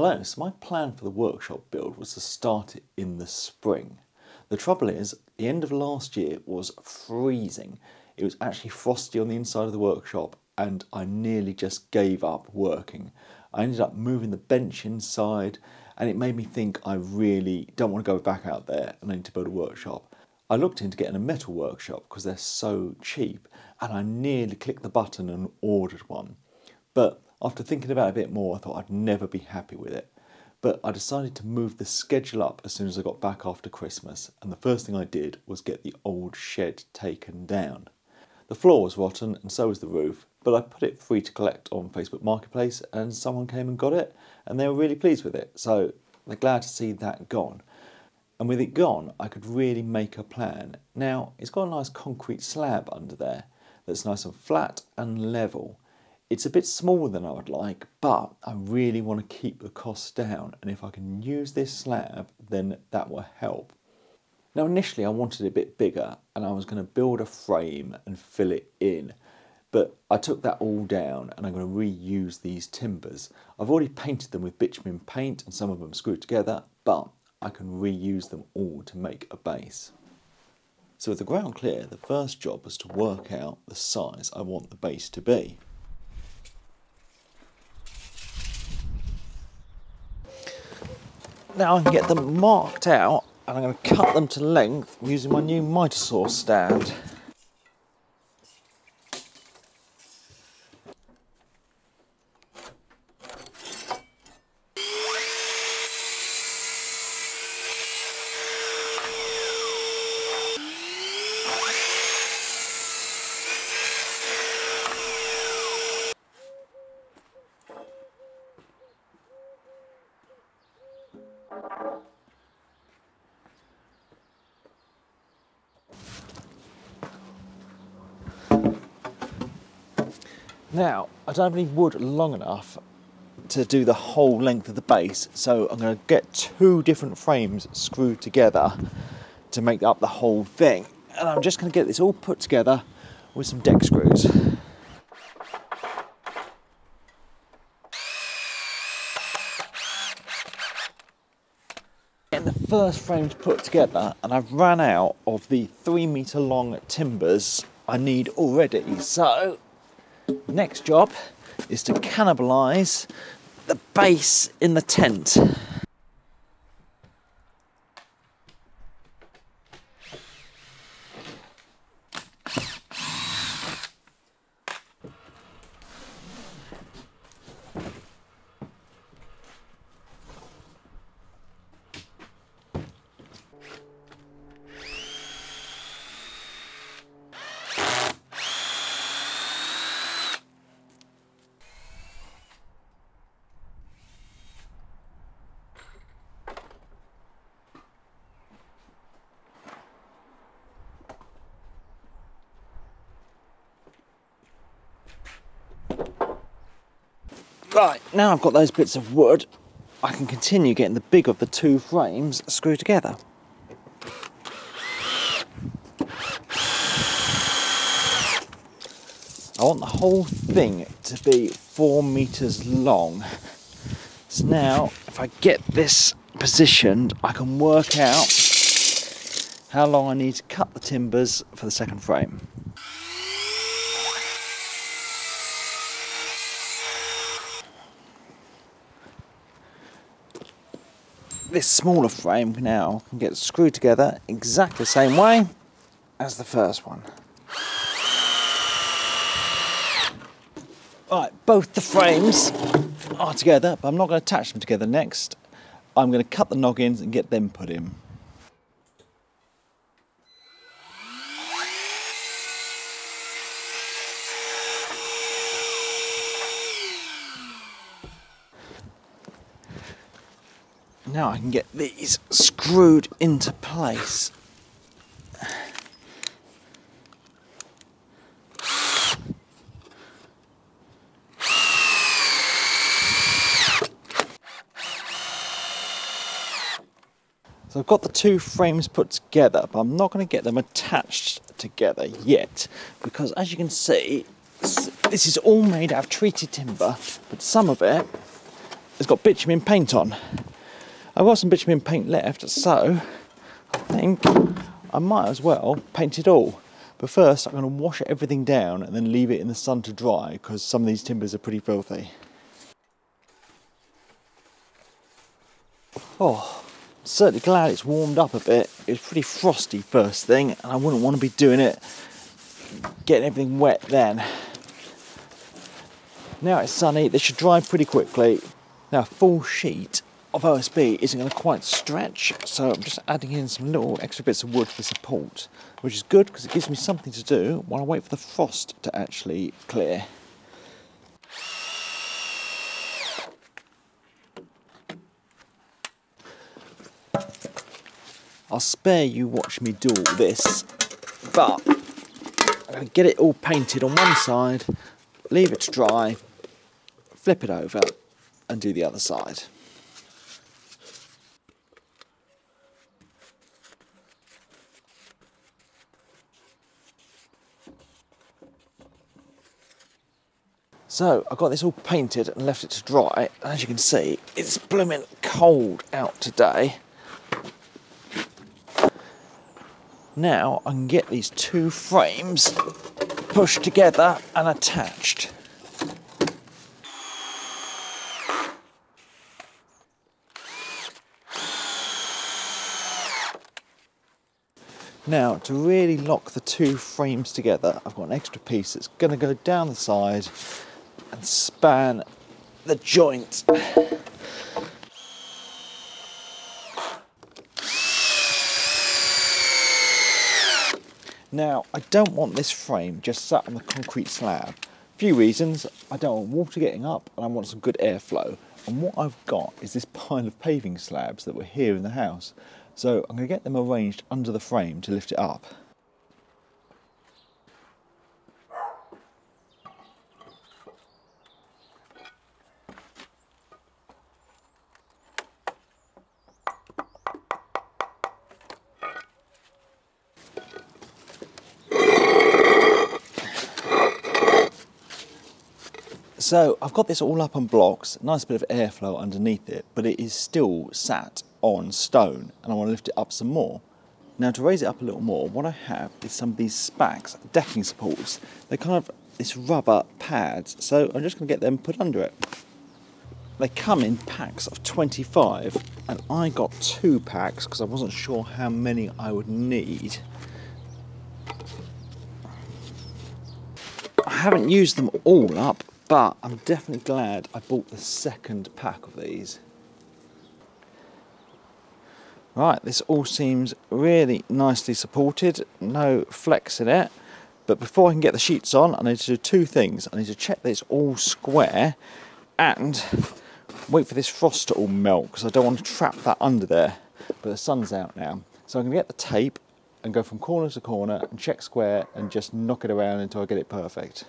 Hello, so my plan for the workshop build was to start it in the spring. The trouble is, the end of last year was freezing. It was actually frosty on the inside of the workshop and I nearly just gave up working. I ended up moving the bench inside and it made me think I really don't want to go back out there and I need to build a workshop. I looked into getting a metal workshop because they're so cheap and I nearly clicked the button and ordered one. But after thinking about it a bit more, I thought I'd never be happy with it. But I decided to move the schedule up as soon as I got back after Christmas, and the first thing I did was get the old shed taken down. The floor was rotten, and so was the roof, but I put it free to collect on Facebook Marketplace, and someone came and got it, and they were really pleased with it, so they're glad to see that gone. And with it gone, I could really make a plan. Now, it's got a nice concrete slab under there that's nice and flat and level it's a bit smaller than I would like, but I really want to keep the costs down. And if I can use this slab, then that will help. Now, initially, I wanted it a bit bigger and I was going to build a frame and fill it in. But I took that all down and I'm going to reuse these timbers. I've already painted them with bitumen paint and some of them screwed together, but I can reuse them all to make a base. So with the ground clear, the first job was to work out the size I want the base to be. Now I can get them marked out and I'm going to cut them to length using my new miter saw stand. Now, I don't have any wood long enough to do the whole length of the base, so I'm going to get two different frames screwed together to make up the whole thing. And I'm just going to get this all put together with some deck screws. Getting the first frames put together, and I've run out of the three meter long timbers I need already, so Next job is to cannibalise the base in the tent. Right, now I've got those bits of wood, I can continue getting the big of the two frames screwed together. I want the whole thing to be four meters long. So now, if I get this positioned, I can work out how long I need to cut the timbers for the second frame. This smaller frame now can get screwed together exactly the same way as the first one. Right, both the frames are together, but I'm not going to attach them together next. I'm going to cut the noggins and get them put in. Now I can get these screwed into place. So I've got the two frames put together, but I'm not going to get them attached together yet, because as you can see, this is all made out of treated timber, but some of it has got bitumen paint on. I've got some bitumen paint left, so I think I might as well paint it all. But first, I'm going to wash everything down and then leave it in the sun to dry because some of these timbers are pretty filthy. Oh, certainly glad it's warmed up a bit. It was pretty frosty first thing, and I wouldn't want to be doing it, getting everything wet then. Now it's sunny, they should dry pretty quickly. Now, a full sheet of OSB isn't going to quite stretch, so I'm just adding in some little extra bits of wood for support, which is good because it gives me something to do while I wait for the frost to actually clear. I'll spare you watch me do all this, but I'm going to get it all painted on one side, leave it to dry, flip it over and do the other side. So I got this all painted and left it to dry. As you can see, it's blooming cold out today. Now I can get these two frames pushed together and attached. Now, to really lock the two frames together, I've got an extra piece that's going to go down the side and span the joint. Now, I don't want this frame just sat on the concrete slab. Few reasons. I don't want water getting up and I want some good airflow. And what I've got is this pile of paving slabs that were here in the house. So I'm going to get them arranged under the frame to lift it up. So I've got this all up on blocks, nice bit of airflow underneath it, but it is still sat on stone and I want to lift it up some more. Now to raise it up a little more, what I have is some of these spacks, decking supports. They're kind of this rubber pads, so I'm just going to get them put under it. They come in packs of 25 and I got two packs because I wasn't sure how many I would need. I haven't used them all up but I'm definitely glad I bought the second pack of these. Right, this all seems really nicely supported, no flex in it. But before I can get the sheets on, I need to do two things. I need to check that it's all square and wait for this frost to all melt because I don't want to trap that under there. But the sun's out now. So I'm to get the tape and go from corner to corner and check square and just knock it around until I get it perfect.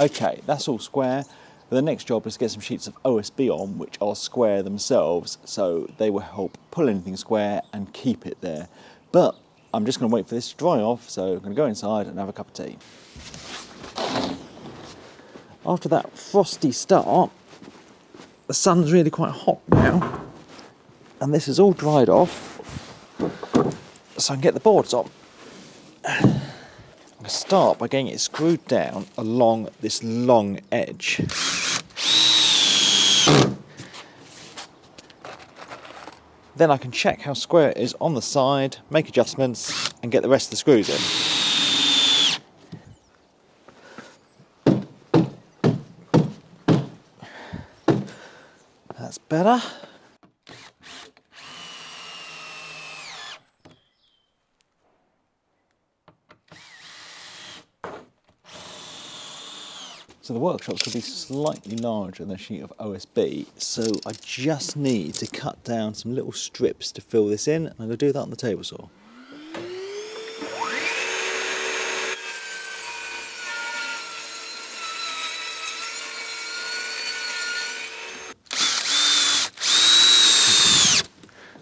Okay, that's all square. The next job is to get some sheets of OSB on, which are square themselves, so they will help pull anything square and keep it there. But I'm just going to wait for this to dry off, so I'm going to go inside and have a cup of tea. After that frosty start, the sun's really quite hot now, and this is all dried off, so I can get the boards on start by getting it screwed down along this long edge. Then I can check how square it is on the side, make adjustments and get the rest of the screws in. That's better. So the workshops will be slightly larger than a sheet of OSB, so I just need to cut down some little strips to fill this in, and I'm going to do that on the table saw.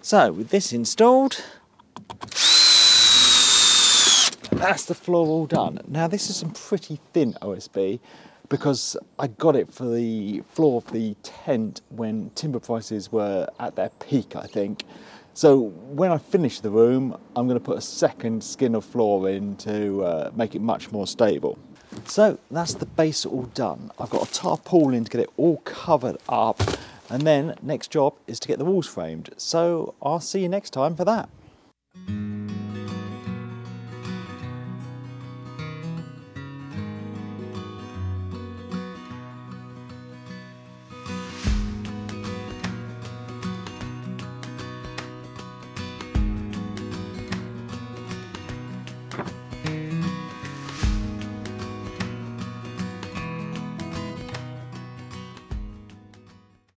So with this installed, that's the floor all done. Now this is some pretty thin OSB, because I got it for the floor of the tent when timber prices were at their peak, I think. So when I finish the room, I'm going to put a second skin of floor in to uh, make it much more stable. So that's the base all done. I've got a tarpaulin to get it all covered up and then next job is to get the walls framed. So I'll see you next time for that.